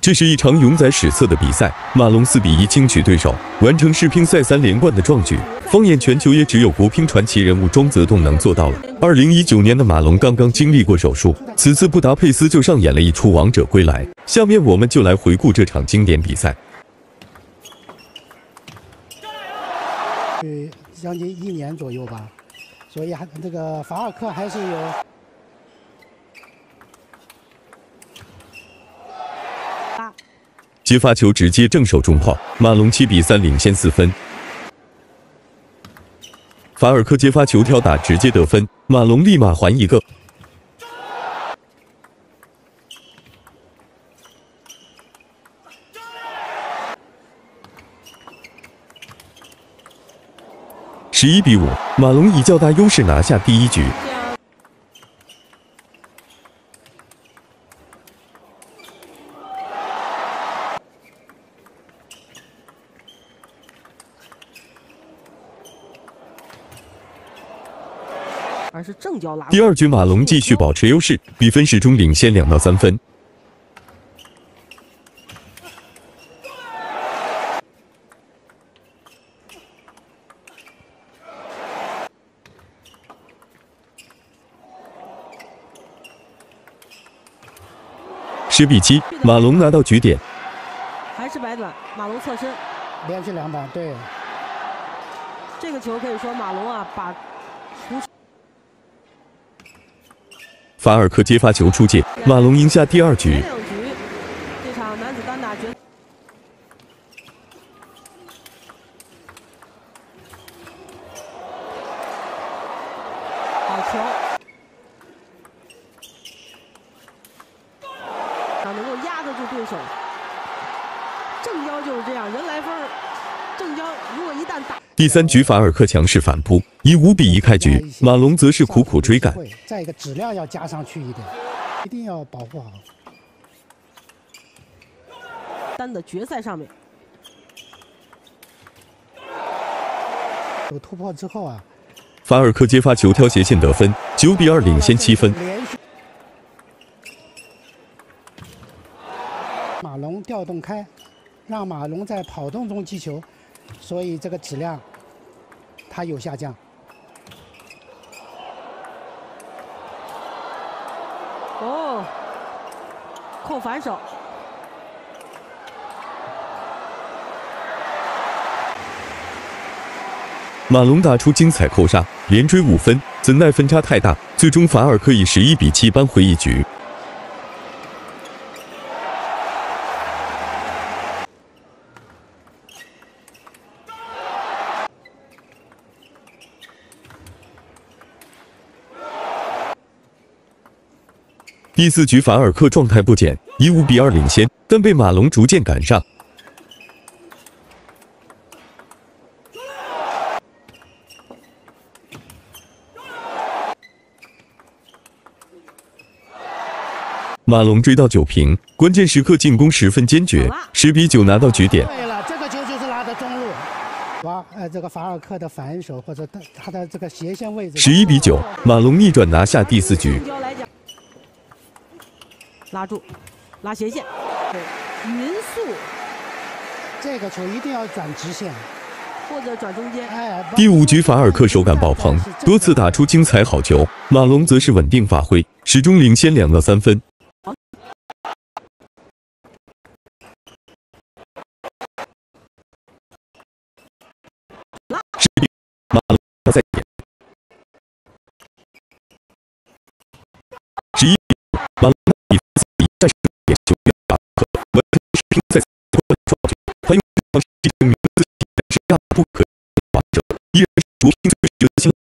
这是一场永载史册的比赛，马龙四比一轻取对手，完成世乒赛三连冠的壮举。放眼全球，也只有国乒传奇人物庄则栋能做到了。二零一九年的马龙刚刚经历过手术，此次布达佩斯就上演了一出王者归来。下面我们就来回顾这场经典比赛。对将近一年左右吧，所以还这个法尔克还是有。接发球直接正手重炮，马龙七比三领先四分。法尔克接发球挑打直接得分，马龙立马还一个。十一比五，马龙以较大优势拿下第一局。而是正交拉。第二局，马龙继续保持优势，比分始终领先两到三分。十比七，马龙拿到局点。还是白短，马龙侧身，连续两板，对。这个球可以说马龙啊，把。法尔科接发球出界，马龙赢下第二局。这场男子单打决。好球！能够压得住对手。正交就是这样，人来疯。正交如果一旦打。第三局，法尔克强势反扑，以五比一开局。马龙则是苦苦追赶。再一个质量要加上去一点，一定要保护好。单的决赛上面，有突破之后啊，法尔克接发球挑斜线得分，九比二领先七分。马龙调动开，让马龙在跑动中击球，所以这个质量。它有下降。哦，扣反手。马龙打出精彩扣杀，连追五分，怎奈分差太大，最终法尔克以十一比七扳回一局。第四局，法尔克状态不减，以五比二领先，但被马龙逐渐赶上。马龙追到九平，关键时刻进攻十分坚决，十比九拿到局点。对了，这个球就是拉的中路，哇，呃，这个法尔克的反手或者他他的这个斜线位置。十一比九，马龙逆转拿下第四局。拉住，拉斜线，匀速。这个球一定要转直线，或者转中间。第五局，法尔克手感爆棚，多次打出精彩好球。马龙则是稳定发挥，始终领先两到三分。马龙再点。十一，马龙。这个名字显示亚不可王者，依然是国乒最有新。